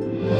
Bye.